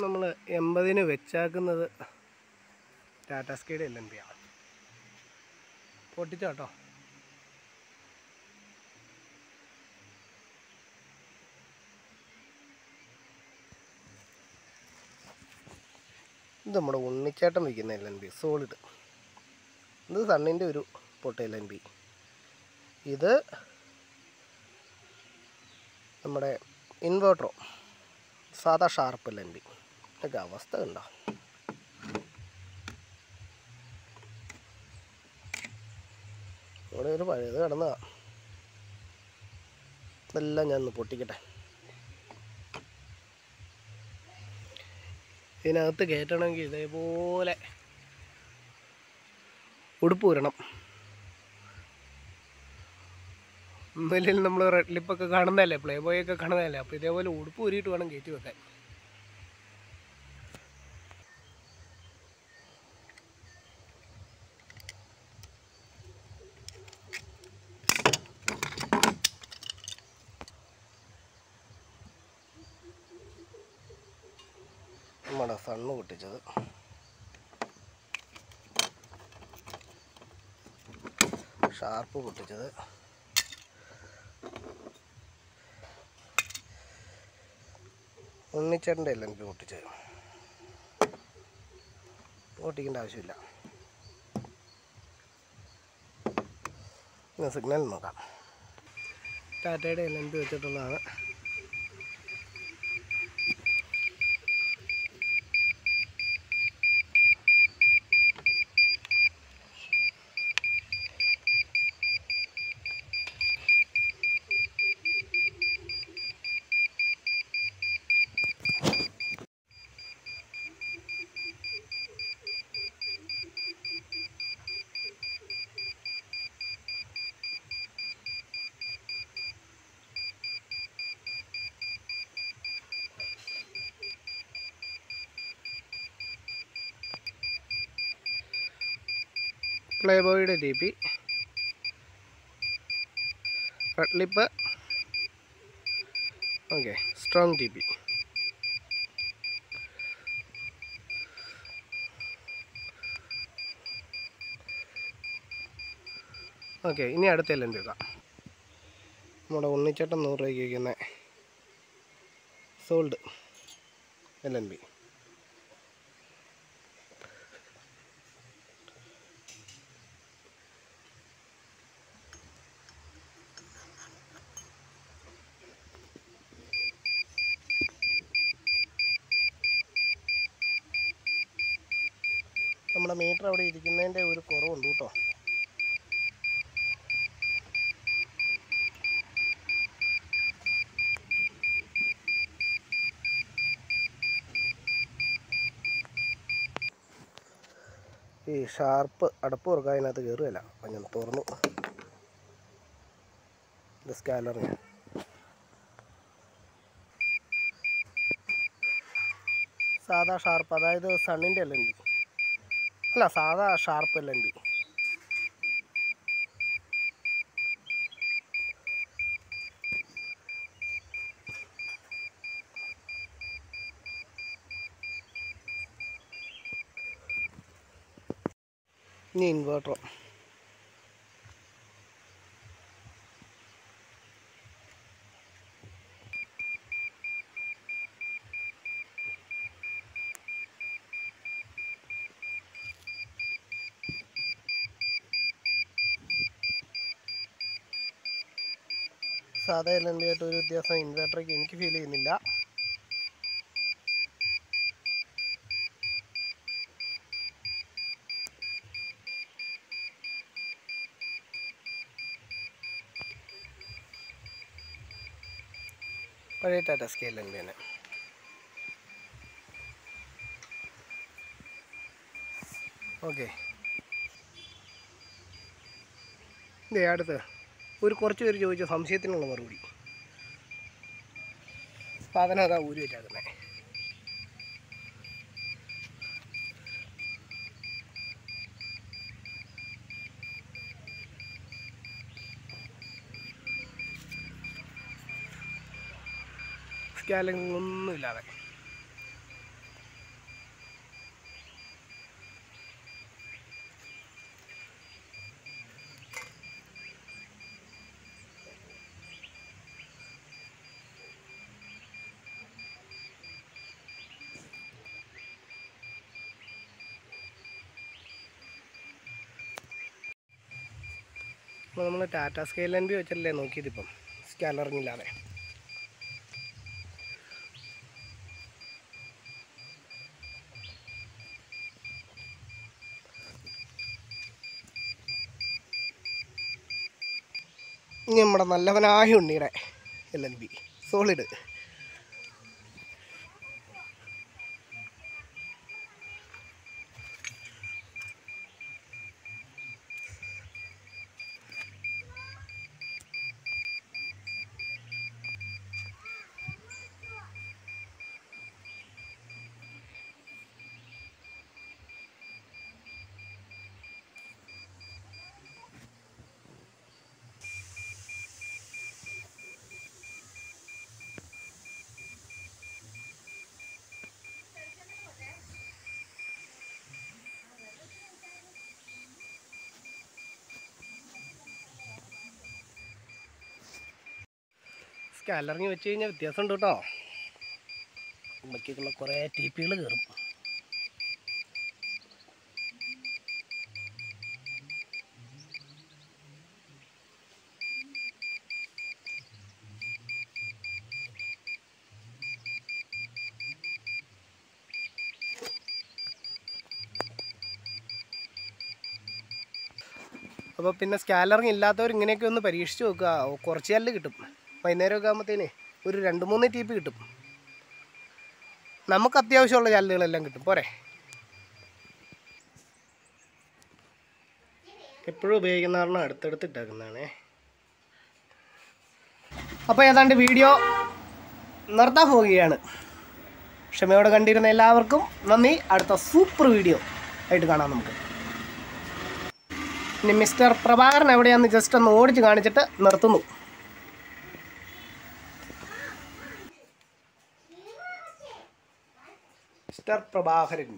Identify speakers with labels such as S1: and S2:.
S1: നമ്മൾ എൺപതിന് വെച്ചാക്കുന്നത് Tata Sky L N P ആണ്. പൊട്ടിച്ചോ കേട്ടോ ഇത് നമ്മുടെ ഉണ്ണിച്ചേട്ടൻ വയ്ക്കുന്ന എൽ എൻ ബി സോളിഡ്. ഇത് സണ്ണിന്റെ ഒരു പൊട്ട എൽ എൻ ബി ഇത് നമ്മുടെ ഇൻവേർട്ടറോ സാധാ ഷാർപ്പ് എൽ എൻ ബി ഇതൊക്കെ അവസ്ഥ ഉണ്ടോ ഇവിടെ ഒരു പഴയത് കിടന്നതാ. ഇതെല്ലാം ഞാൻ ഒന്ന് പൊട്ടിക്കട്ടെ. ഇതിനകത്ത് കയറ്റണമെങ്കിൽ ഇതേപോലെ ഉടുപ്പ് വരണം ഒന്നുമില്ലെങ്കിൽ നമ്മൾ റെഡ് ലിപ്പൊക്കെ കാണുന്നതല്ലേ? പ്ലേ ബോയ് ഒക്കെ കാണുന്നതല്ലേ? അപ്പോൾ ഇതേപോലെ ഉടുപ്പ് ഊരിയിട്ട് വേണം കയറ്റി വെക്കാൻ. നമ്മുടെ സണ്ണ് പൊട്ടിച്ചത്. ഷാർപ്പ് പൊട്ടിച്ചത്. ഉണ്ണിച്ചേട്ടന്റെ അല്ല എനിക്ക് പൊട്ടിച്ചത്. പൊട്ടിക്കേണ്ട ആവശ്യമില്ല. സിഗ്നൽ നോക്കാം. ടാറ്റയുടെ എൽ എൻ പി വെച്ചിട്ടുള്ളതാണ്? Play ബോയുടെ T P. Red lip okay strong T P okay ഇനി അടുത്ത എല്ലാം വെക്കാം നമ്മുടെ ഉണ്ണിച്ചട്ടൻ നൂറ് രൂപയ്ക്ക് വയ്ക്കുന്ന സോൾഡ് എൽ എൻ ബി നമ്മുടെ മീറ്റർ അവിടെ ഇരിക്കുന്നതിന്റെ ഒരു കുറവുണ്ട് കേട്ടോ. ഈ ഷാർപ്പ് അടപ്പ് തുറക്കാൻ അതിനകത്ത് കയറുകയില്ല. അപ്പം ഞാൻ തുറന്നു. ഇത് ഞാൻ സാധാ ഷാർപ്പ് അതായത് സണ്ണിന്റെ അല്ലെങ്കിൽ അല്ല സാധാ ഷാർപ്പ് എൽ ബി ഇനി ഇൻവേർട്ടർ സാധാ എൽ എൻ ബി ആയിട്ട് ഒരു വ്യത്യാസം ഇൻവെർട്ടർക്ക് എനിക്ക് ഫീൽ ചെയ്യുന്നില്ല. പഴയ ടാറ്റ സ്കെയിൽ എൻ ഡി തന്നെ ഓക്കെ അടുത്ത്. ഒരു കുറച്ച് പേര് ചോദിച്ച സംശയത്തിനുള്ള മറുപടി. സാധനം അതാ ഊരി വെച്ചാക്കുന്നത് സ്കാലിംഗ് ഒന്നുമില്ലാതെ അപ്പോൾ നമ്മൾ ടാറ്റ സ്കെയിൽ എൻ ബി വെച്ചല്ലേ നോക്കിയതിപ്പം സ്കാലറിങ്ങില്ലാതെ ഇനി നമ്മുടെ നല്ലവനായ ഉണ്ണിയുടെ എൽ എൻ ബി സോളിഡ് സ്കാലറിങ് വെച്ച് കഴിഞ്ഞാൽ വ്യത്യാസമുണ്ട് കേട്ടോ. ഉമ്മയ്ക്കുള്ള കുറേ ടി പികൾ കയറും അപ്പോൾ പിന്നെ സ്കാലറിങ് ഇല്ലാത്തവർ ഇങ്ങനെയൊക്കെ ഒന്ന് പരീക്ഷിച്ച് നോക്കുക. കുറച്ച് കല്ല് കിട്ടും. വൈകുന്നേരമൊക്കെ ആകുമ്പോഴത്തേന് ഒരു രണ്ട് മൂന്ന് ടി പി കിട്ടും. നമുക്ക് അത്യാവശ്യമുള്ള ചല്ലുകളെല്ലാം കിട്ടും. പോരെ. എപ്പോഴും ഉപയോഗിക്കുന്ന കാരണം അടുത്തടുത്ത് ഇട്ടേക്കുന്നതാണേ. അപ്പോൾ ഏതാണ്ട് വീഡിയോ നിർത്താൻ പോവുകയാണ്. ക്ഷമയോടെ കണ്ടിരുന്ന എല്ലാവർക്കും നന്ദി. അടുത്ത സൂപ്പർ വീഡിയോ ആയിട്ട് കാണാം നമുക്ക്. ഇനി മിസ്റ്റർ പ്രഭാകരൻ എവിടെയാണെന്ന് ജസ്റ്റ് ഒന്ന് ഓടിച്ച് കാണിച്ചിട്ട് നിർത്തുന്നു. മിസ്റ്റർ പ്രഭാകരൻ.